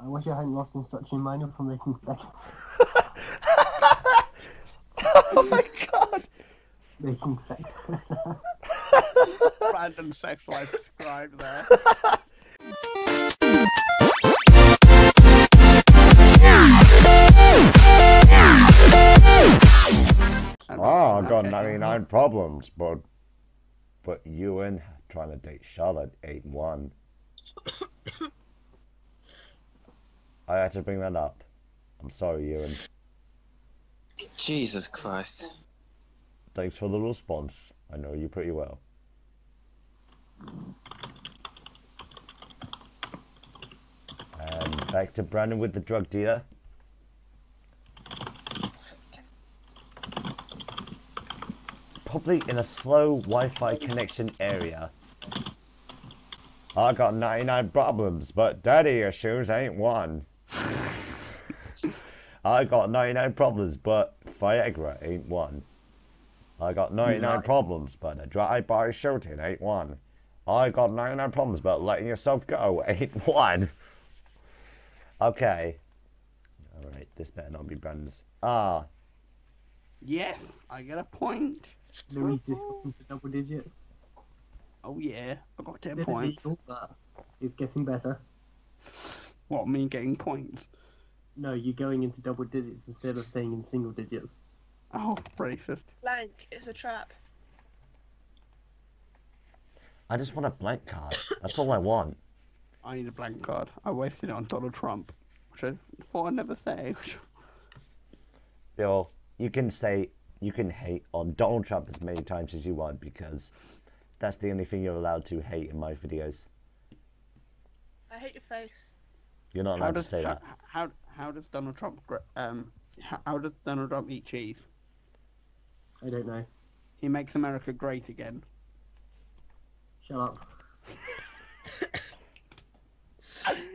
I wish I hadn't lost instruction manual for making sex. oh my god! making sex. Random sex life described there. Oh, I've got Okay. 99 problems, but but Ewan trying to date Charlotte ain't one. I had to bring that up. I'm sorry, Ewan. Jesus Christ. Thanks for the response. I know you pretty well. And back to Brandon with the drug dealer. Probably in a slow Wi-Fi connection area. I got 99 problems, but daddy issues ain't one. I got 99 problems, but Viagra ain't one. I got 99 Right. problems, but a drive-by shooting ain't one. I got 99 problems, but letting yourself go ain't one. Okay. Alright, this better not be Brandon's. Ah, Yes, I get a point. Louis just got into double digits. Oh yeah, I got ten Bit points. but it's getting better. What me getting points? No, you're going into double digits instead of staying in single digits. Oh, racist. Blank is a trap. I just want a blank card. That's all I want. I need a blank card. I wasted it on Donald Trump, which I thought I'd never say. Bill, you can say you can hate on Donald Trump as many times as you want because that's the only thing you're allowed to hate in my videos. I hate your face. You're not how allowed to say how, that. how how does Donald Trump um how, how does Donald Trump eat cheese? I don't know. He makes America great again. Shut up.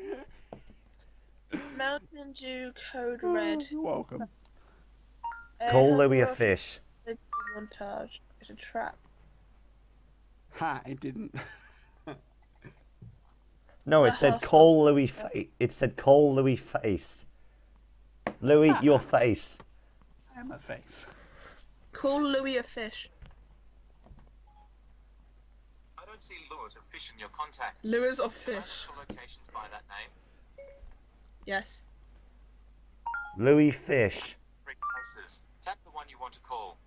Mountain Dew Code Red. You're welcome. Call Louis a fish. Montage is a trap. Ha! It didn't. No, it The said call Louis face. It said call Louis face. Louis, ah. your face. I am a face. Call Louis a fish. I don't see lures of fish in your contacts. Louis of fish. for locations by that name? Yes. Louis fish. Three places. Tap the one you want to call.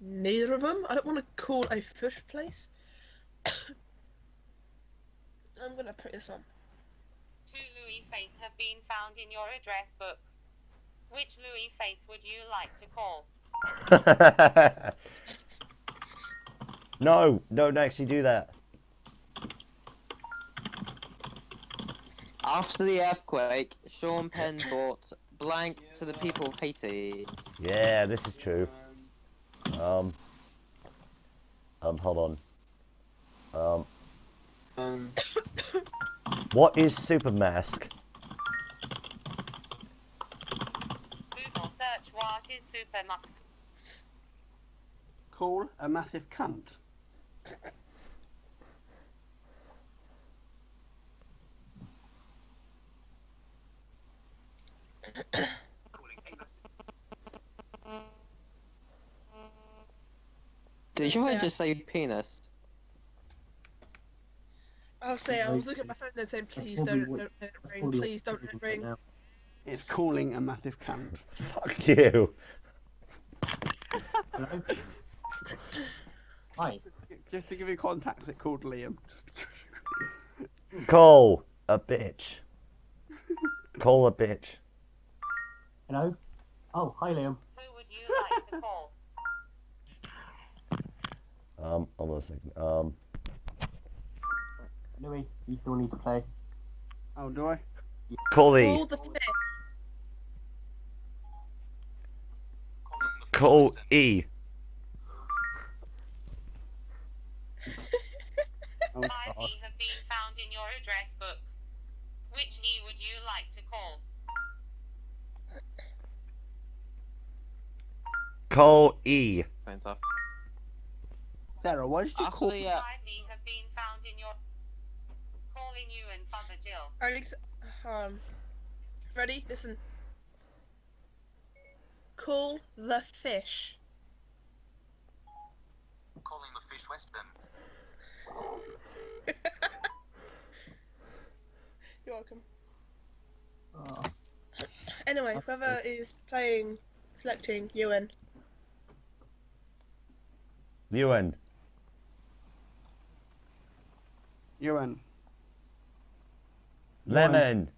Neither of them. I don't want to call a fish place. I'm gonna put this on. Two Louis face have been found in your address book. Which Louis face would you like to call? no, don't actually do that. After the earthquake, Sean Penn bought blank to the people of Haiti. Yeah, this is true. Um. Um, hold on. Um, Um, what is super mask? Google search what is super musk. Call a massive cunt. did you Say want to just say penis? I'll say I was looking at my phone and saying, please don't, don't let it ring. Please don't let it ring. It's calling a massive cunt. Fuck you. Hello? Hi. Just to give you context, it called Liam. Call a bitch. Call a bitch. Hello? Oh, hi Liam. Who would you like to call? Um, hold on a second. Um, Louis, you still need to play. Oh, do I? call the Call the fish. Calling the fish call E. Oh, Five E have been found in your address book. Which E would you like to call? Call E. Phone's off. Sarah, why did you call? The, uh, Five E have been found in your. Calling you and Father Jill. Alex, Um, ready? Listen. Call the fish. Calling the fish Weston. You're welcome. Oh, Anyway, whoever is playing, selecting UN. Ewan. Ewan, Lemon.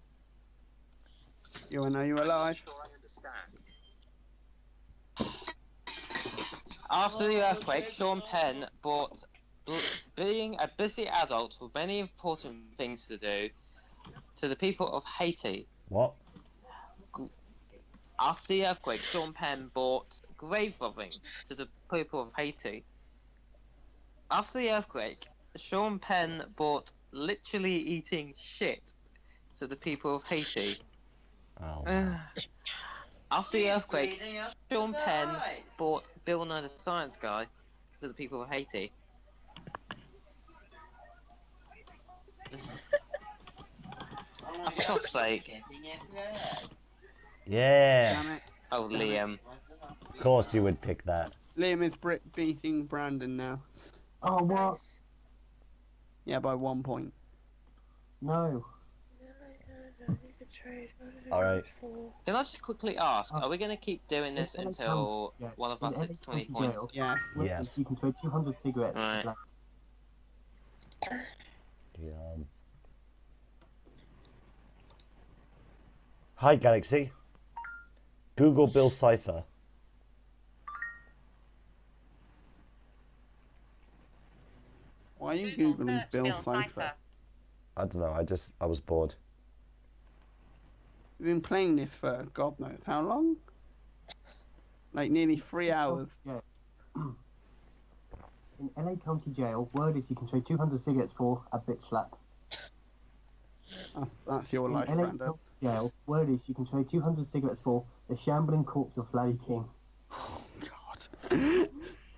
Ewan, are you alive? Sure, I understand. After the earthquake, Sean Penn bought being a busy adult with many important things to do to the people of Haiti. What? After the earthquake, Sean Penn bought grave robbing to the people of Haiti. After the earthquake, Sean Penn bought literally eating shit to the people of Haiti. Oh. After the earthquake, Sean Penn bought Bill Nye the Science Guy to the people of Haiti. For God's sake. Yeah. Damn it. Oh, Liam. Of course you would pick that. Liam is Brit beating Brandon now. oh what? Yeah, by one point. No. Alright. Can I just quickly ask, are we going to keep doing this until yeah, one of us LA hits 20 County points? Yeah. Yes. You can trade 200 cigarettes. for Right. Yeah. um. Hi, Galaxy. Google Bill Cipher. Why are you Google googling Bill Bill Cipher? Cipher. I don't know. I just I was bored. We've been playing this for God knows how long. Like nearly three hours. In LA County Jail, word is you can trade 200 cigarettes for a bit slap. That's, that's your In life, LA Brandon. County Jail, word is you can trade 200 cigarettes for the shambling corpse of Larry King. God.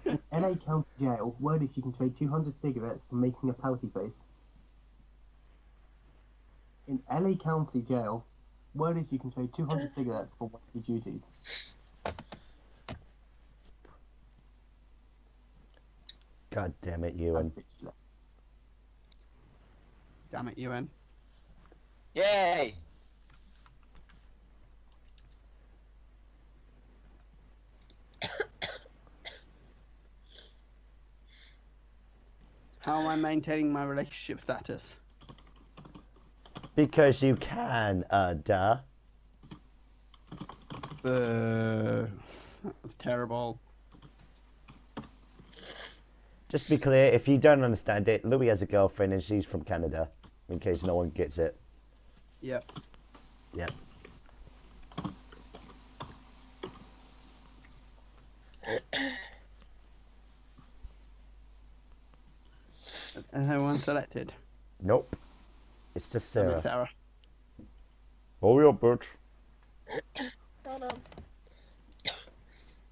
In LA County Jail, word is you can trade 200 cigarettes for making a pouty face. In LA County Jail, word is you can trade 200 cigarettes for one of your duties. God damn it, A Ewan. Damn it, Ewan. Yay! How am I maintaining my relationship status? Because you can, uh, duh. Uh, that was terrible. Just to be clear, if you don't understand it, Louis has a girlfriend and she's from Canada. In case no one gets it. Yep. Yep. Has everyone selected? Nope. It's just Damn it, Sarah. Sarah. Hurry up, bitch. Hold on.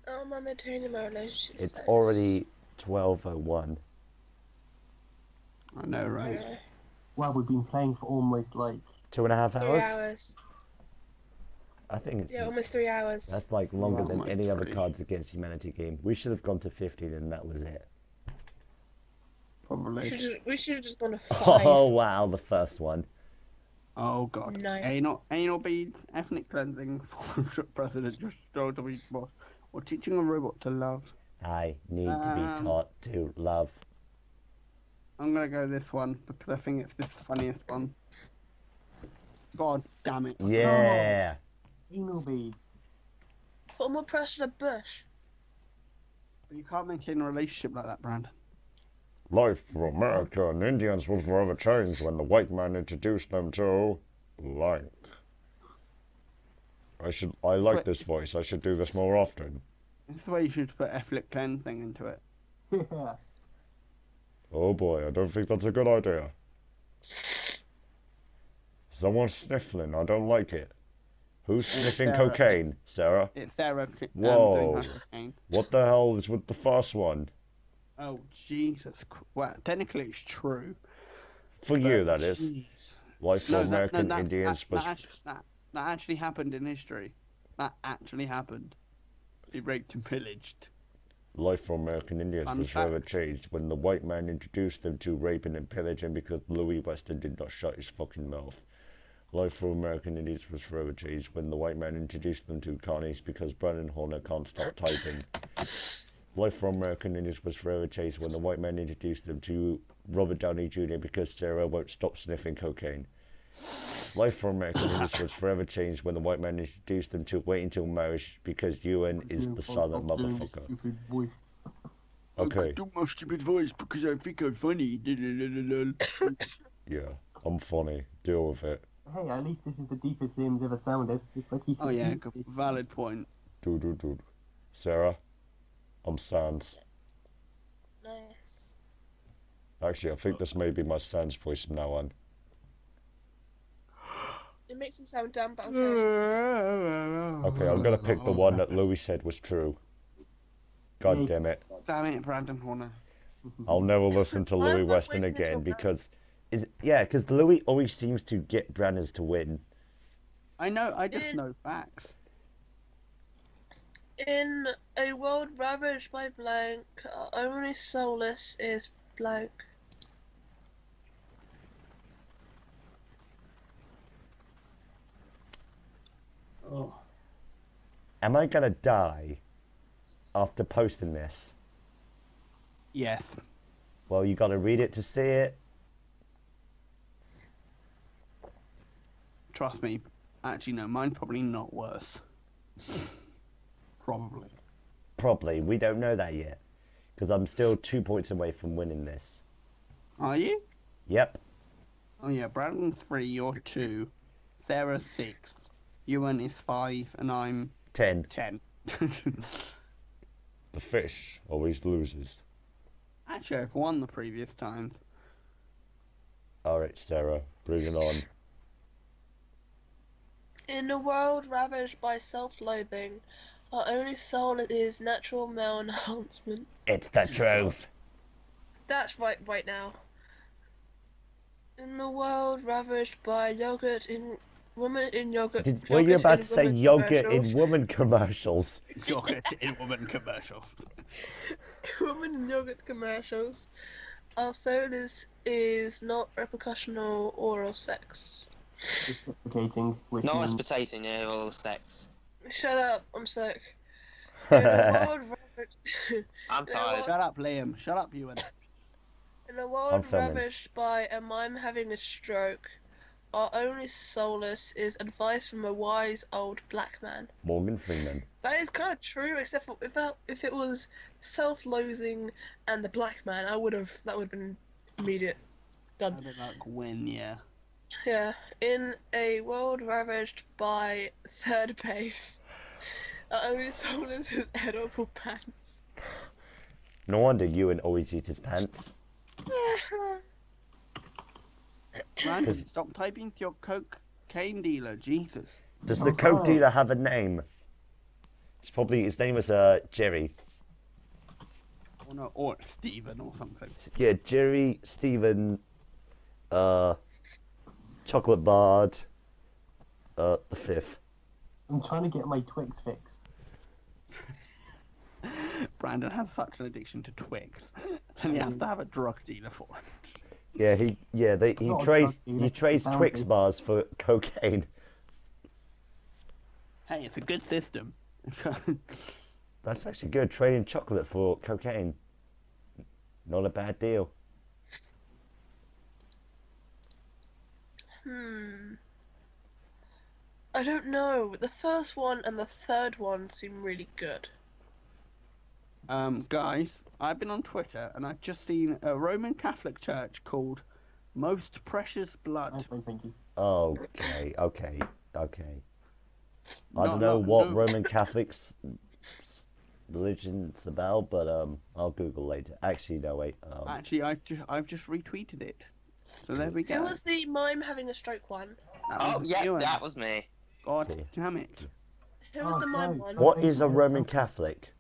Oh, I'm maintaining my relationship. It's status. already 12.01. I know, right? Uh, Well, we've been playing for almost like two and a half hours? Three hours. I think it's, Yeah, almost three hours. that's like longer than Almost any other. Cards Against Humanity game. We should have gone to 15 and that was it. We Probably. should we should have just gone to five. Oh, wow, the first one. Oh god. No. Anal, anal beads, ethnic cleansing, former President George W. Bush, or teaching a robot to love. I need to Um, be taught to love. I'm gonna go this one because I think it's the funniest one. God damn it. Yeah. anal beads. Put more pressure on Bush. But You can't maintain a relationship like that, Brandon. Life for America and Indians was forever changed when the white man introduced them to blank. I should. I like Wait. this voice. I should do this more often. This is where you should put ethnic cleansing into it. Oh boy, I don't think that's a good idea. Someone's sniffling. I don't like it. Who's sniffing Sarah. cocaine? Sarah? It's Sarah um, Whoa. doing. What the hell is with the first one? Oh Jesus! Well, technically it's true. For you, that is. jeez. Life for No, that, no, American that, Indians that, was that, actually, that, that actually happened in history. That actually happened. He raped and pillaged. Life for American Indians Fun was forever changed when the white man introduced them to raping and pillaging because Louis Weston did not shut his fucking mouth. Life for American Indians was forever changed when the white man introduced them to carnies because Brandon Horner can't stop typing. Life for American Indians was forever changed when the white man introduced them to Robert Downey Jr. because Sarah won't stop sniffing cocaine. Life for American Indians was forever changed when the white man introduced them to wait until marriage because Ewan is the silent motherfucker. stupid voice. Okay, do my stupid voice because I think I'm funny. yeah, I'm funny. Deal with it. Hey, at least this is the deepest Liam's ever sounded. It's like oh yeah, valid point. Dude, dude, dude. Sarah, I'm Sans. Nice. Actually, I think this may be my Sans voice from now on. It makes him sound dumb, but okay. Okay, I'm gonna pick the one that Louis said was true. God damn it. Damn it, Brandon Horner. I'll never listen to Louis Weston again because is yeah, because Louis always seems to get Branners to win. I know, I just know facts. In a world ravaged by blank, our only solace is blank. Oh, Am I gonna die after posting this? Yes. Well, you gotta read it to see it. Trust me. Actually, no, mine's probably not worse. Probably. Probably. We don't know that yet. Because I'm still two points away from winning this. Are you? Yep. Oh yeah, Brandon's three, you're two. Sarah's six. Ewan is five, and I'm Ten. ten. The fish always loses. Actually, I've won the previous times. Alright, Sarah, bring it on. In a world ravaged by self-loathing, our only soul is natural male enhancement. It's the truth. That's right, right now. In the world ravaged by yogurt in women in yogurt. Did, were you yogurt about to say yogurt in woman commercials? Yogurt in woman commercials. women in yogurt commercials. Our soul is is not repercussional oral sex. reciprocating, which No means reciprocating near sex. Shut up, I'm sick. In a world ravaged, I'm tired. Shut up, Liam. Shut up, Ewan. in a I'm world filming. ravaged by a mime having a stroke, our only solace is advice from a wise old black man. Morgan Freeman. That is kind of true, except for if that if it was self-loathing and the black man, I would have that would have been immediate. I Done. don't like win, yeah. Yeah, in a world ravaged by third base, our only solace is edible pants. No wonder Ewan always eats his pants. Brandon, 'Cause- stop typing to your coke cane dealer, Jesus. Does the Oh, coke sorry. dealer have a name? It's probably his name was uh Jerry. Or no, or Stephen or something. Yeah, Jerry Stephen uh Chocolate Bard uh the fifth. I'm trying to get my Twix fixed. Brandon has such an addiction to Twix, and he has to have a drug dealer for it. Yeah, he yeah, they he Not a trades drug dealer, he it's a trades Twix bars for cocaine. Hey, it's a good system. That's actually good, trading chocolate for cocaine. Not a bad deal. Hmm. I don't know. The first one and the third one seem really good. um, guys, I've been on Twitter and I've just seen a Roman Catholic church called Most Precious Blood. Nice one, thank you. Okay, okay, okay. I don't know what no. Roman Catholics s- religion's about, but um, I'll Google later. Actually, no, wait. Um, Actually, I've just I've just retweeted it. So there we go. Who was the mime having a stroke one? That Oh, yeah, Ewan. that was me. God damn it! Who was Oh, the mime no. one? what is a Roman Catholic?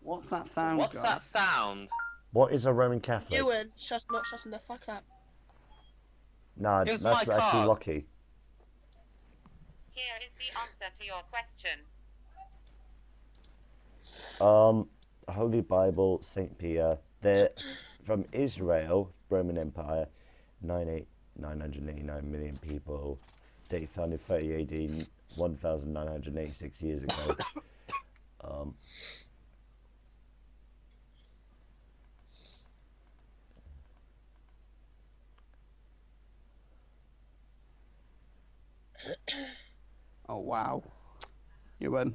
What's that sound, What's guys? that sound? What is a Roman Catholic? Ewan, shut not shutting the fuck up. Nah, Here's that's my actually card. lucky. Here is the answer to your question. Um, Holy Bible, Saint Peter. They're from Israel, Roman Empire, 98 989 million people. Date founded 30 AD, 1,986 years ago. Um, Oh wow. You win.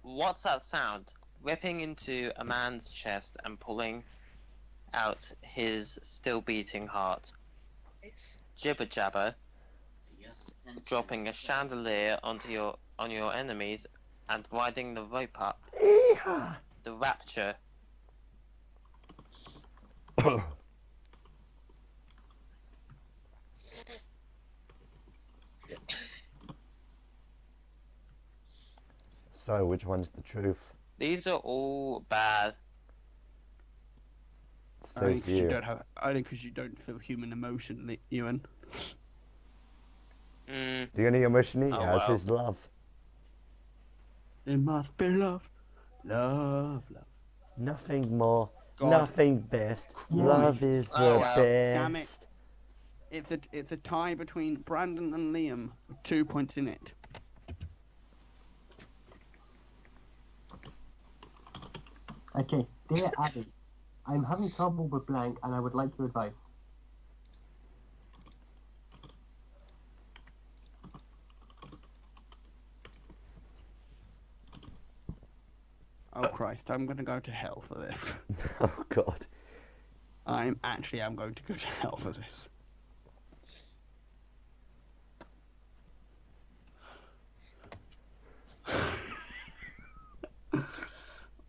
What's that sound? Whipping into a man's chest and pulling out his still beating heart. It's Jibber jabber, dropping a chandelier onto your on your enemies and riding the rope up. The rapture. so, which one's the truth? These are all bad. So only it's 'cause you you. don't have only because you don't feel human emotion, Li- Ewan. Mm, The only emotion he Oh, has wow. is love. It must be love, love, love. Nothing more, God. nothing best. Yeah. Love is the Oh, wow. Damn it. It's a it's a tie between Brandon and Liam. Two points in it. Okay, dear Abby, I'm having trouble with blank and I would like your advice. Oh Christ, I'm gonna go to hell for this. oh God. I'm actually I'm going to go to hell for this. oh,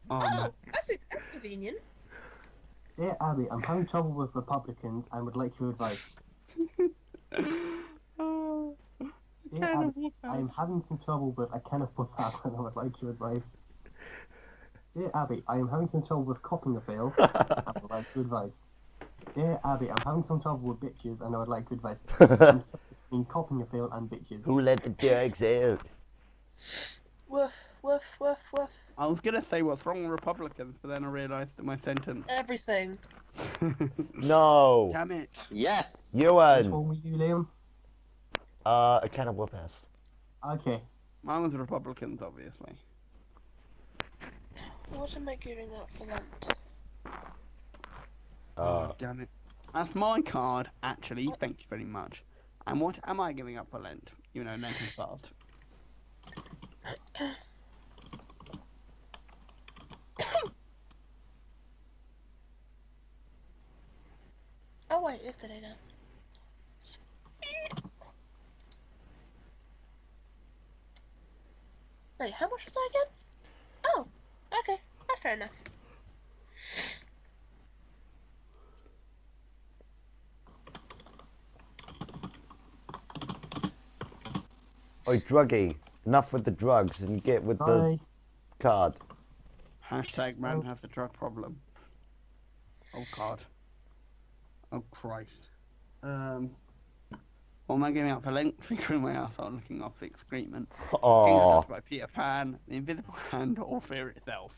oh, man. that's, that's convenient. Dear Abby, I'm having trouble with Republicans and would like your advice. oh. Dear Abby, I'm having some trouble with a can of whoop and I would like your advice. Dear Abby, I am having some trouble with copying a fail and I would like your advice. Dear Abby, I'm having some trouble with bitches and I would like your advice. I'm between copying a fail and bitches. Who let the dogs out? Woof, woof, woof, woof. I was gonna say what's wrong with Republicans, but then I realised that my sentence. Everything. No. Damn it! yes. Which Ewan. one were you, Liam? Uh, a can of whoop ass. Okay. Mine was Republicans, obviously. What am I giving up for Lent? Uh, oh, damn it! That's my card, actually. Thank you very much. And what am I giving up for Lent? You know, Lent is fast. Oh wait, yesterday now. Wait, how much was that again? Oh, okay, that's fair enough. Oi, druggy. Enough with the drugs and get with the Bye. card. Hashtag man Oh. has the drug problem. Oh god. Oh Christ. Um. What am I giving up for Lent? Fingering my ass out looking off the excrement. Oh, by Peter Pan, The Invisible Hand, or Fear itself.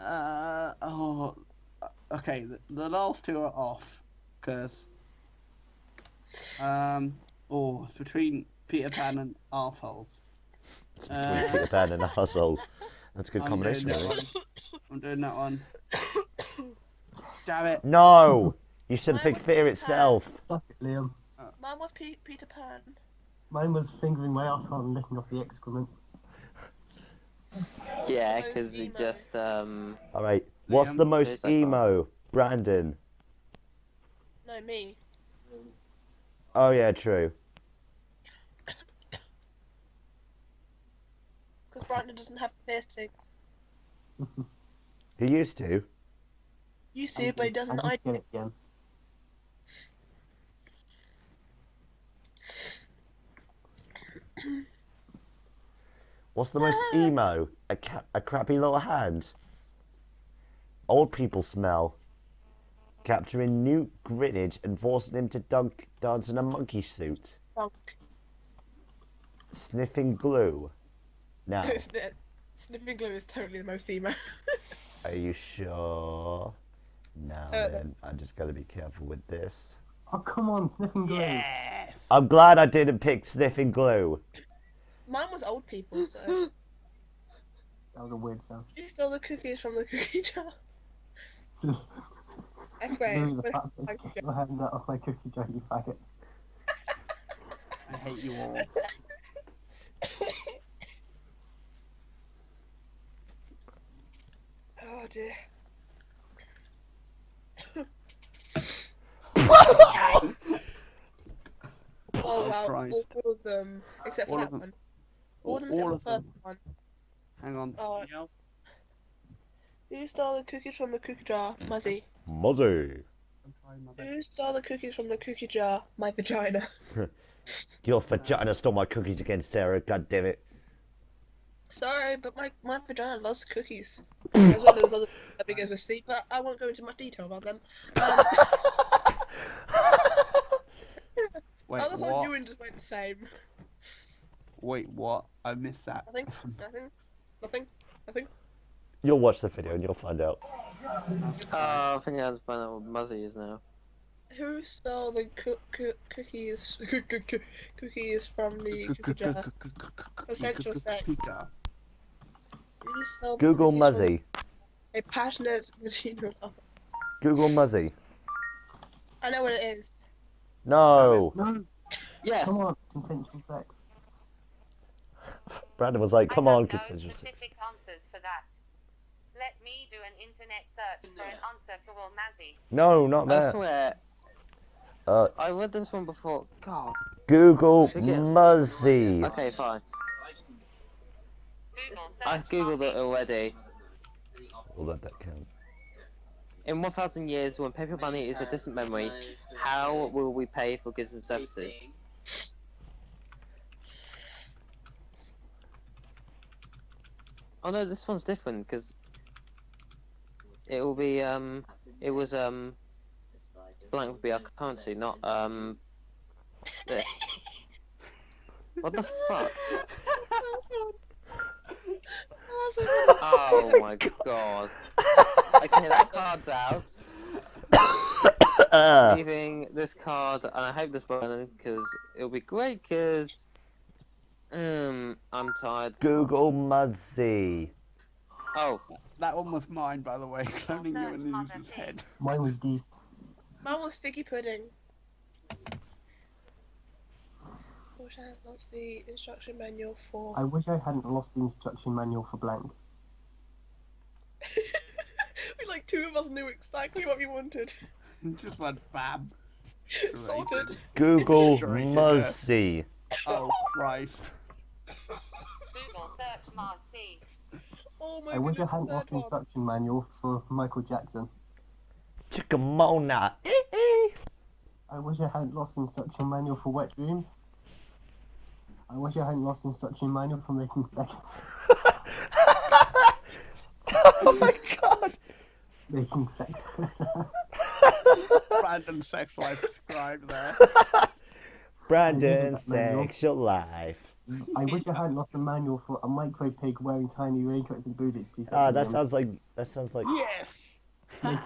Uh oh. Okay, the, the last two are off, cause um oh it's between Peter Pan and arseholes. It's between Uh, Peter Pan and assholes. That's a good I'm combination, doing really. I'm doing that one. Damn it! No! You said Mine pick was fear Peter Pan. itself. Suck it, Liam. Mine was Pe- Peter Pan. Mine was fingering my asshole and licking off the excrement. Yeah, Most because you just um. Alright, what's the most where's emo? Brandon. No, me. Oh, yeah, true. Because Brandon doesn't have piercings. He used to. You see it, but he doesn't. I I get it again. What's the most uh. emo? A, ca- a crappy little hand? Old people smell. Capturing Newt Greenwich and forcing him to dunk, dance in a monkey suit. Dunk. Sniffing glue. Now, Sniffing glue is totally the most emo. are you sure? Now Uh, then, I just gotta be careful with this. Oh, come on, sniffing glue. Yes. I'm glad I didn't pick sniffing glue. Mine was old people, so. That was a weird sound. You stole the cookies from the cookie jar. I swear, Louis, it's the fact that Thank you you. your hand out of my cookie jar, you faggot. I hate you all. Oh dear. oh Oh, wow, Christ. all, all of them, except for All that of them. one. All of them All except of for the them. first one. Hang on. Oh. Yell. Who stole the cookies from the cookie jar? Muzzy. Muzzy. I'm sorry, mother. Who stole the cookies from the cookie jar? My vagina. Your vagina stole my cookies again, Sarah. God damn it. Sorry, but my, my vagina loves cookies. As well as other that begins with C, but I won't go into much detail about them. Um, Wait, I love how what? Just went the same. Wait, what? I missed that. Nothing, nothing, nothing, nothing. You'll watch the video and you'll find out. Uh, I think I have to find out what Muzzy is now. Who stole the coo- coo- cookies cookies from the cookie jar? Essential sex. Who stole Google Muzzy. A passionate vagina lover. Google Muzzy. I know what it is. No. No, Yes. come on, consensual sex. Brandon was like, come I on, have no sex. specific answers for that. Let me do an internet search for an answer for Will Mazzy. No, not that. I swear, Uh, I read this one before. God. Google Muzzy. Okay, fine. Google I search googled it already. We'll that count. In 1,000 years, when paper money is a distant memory, how will we pay for goods and services? Oh no, this one's different because it will be um, it was um, blank would be our currency, not um. This. What the fuck? Oh my god. Okay, that card's out. Uh, Leaving this card, and I hope this one because it'll be great. Because um, I'm tired. Google Muzzy. Oh, That one was mine, by the way. Cloning you in Los's head. Mine was geese. Mine was sticky pudding. Wish I had lost the instruction manual for. I wish I hadn't lost the instruction manual for blank. we like two of us knew exactly what we wanted. Just went bam. Sorted. Google Straight Muzzy. Oh Christ. Google search Mazzy. Oh my I wish I hadn't lost the instruction manual for Michael Jackson. Chickamona. I wish I hadn't lost the instruction manual for wet dreams. I wish I hadn't lost the instruction manual for making sex. oh my god. making sex. Random sex life described there. Brandon's Manual. sexual life. I wish I hadn't lost the manual for a micro pig wearing tiny raincoats and booties. Ah, do that them. sounds like that sounds like Yes!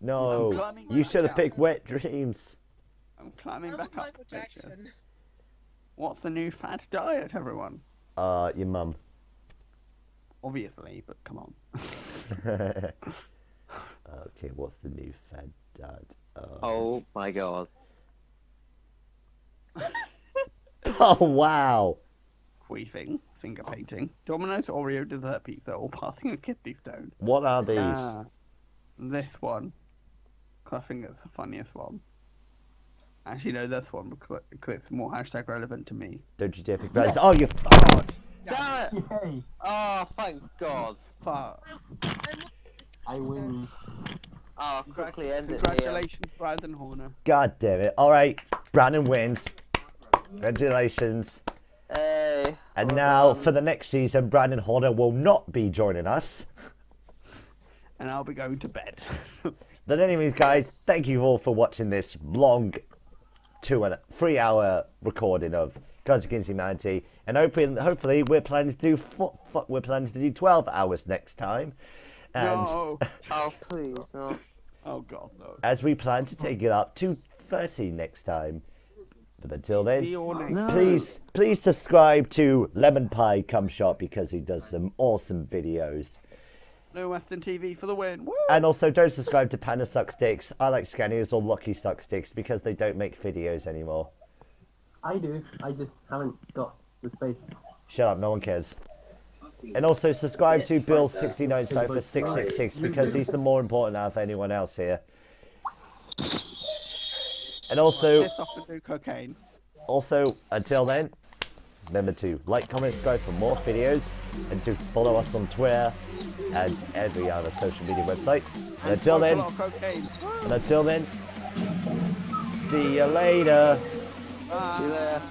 No. You should have picked Wet Dreams. I'm climbing That was back up. Michael bitches. Jackson. What's the new fad diet, everyone? Uh, your mum. Obviously, but come on. okay, what's the new fad diet? Uh, oh my god. oh wow. Queefing, finger painting, Domino's Oreo dessert pizza, or passing a kidney stone. What are these? Ah, this one. 'cause I think it's the funniest one. Actually, no, this one because because it's more hashtag relevant to me. Don't you dare pick that. Oh, you. Oh, god, Damn it! Yay! Oh, thank god. fuck. I win. Oh, Congra- quickly end it. Congratulations, Brandon Horner. God damn it. All right, Brandon wins. Congratulations. Hey. And well now done. for the next season, Brandon Horner will not be joining us. And I'll be going to bed. But anyways, guys, thank you all for watching this long two and a, three hour recording of Cards Against Humanity, and hoping, hopefully, we're planning to do fo- fo- we're planning to do twelve hours next time, and No. Oh, please, no. Oh god, no. as we plan to take it up to thirty next time. But until then, Be your next. No. please please subscribe to Lemon Pie Cum Shop because he does some awesome videos. No Weston TV for the win. Woo! And also don't subscribe to Panda Suck Sticks. I like Scanners or Lucky Suck Sticks because they don't make videos anymore. I do. I just haven't got the space. Shut up, no one cares. And also subscribe to Bill69 Cypher 666 because he's the more important out of anyone else here. And also, off and do cocaine. also until then, remember to like, comment, subscribe for more videos, and to follow us on Twitter and every other social media website. And until then, lot of cocaine. and until then, see you later. Bye. See you there.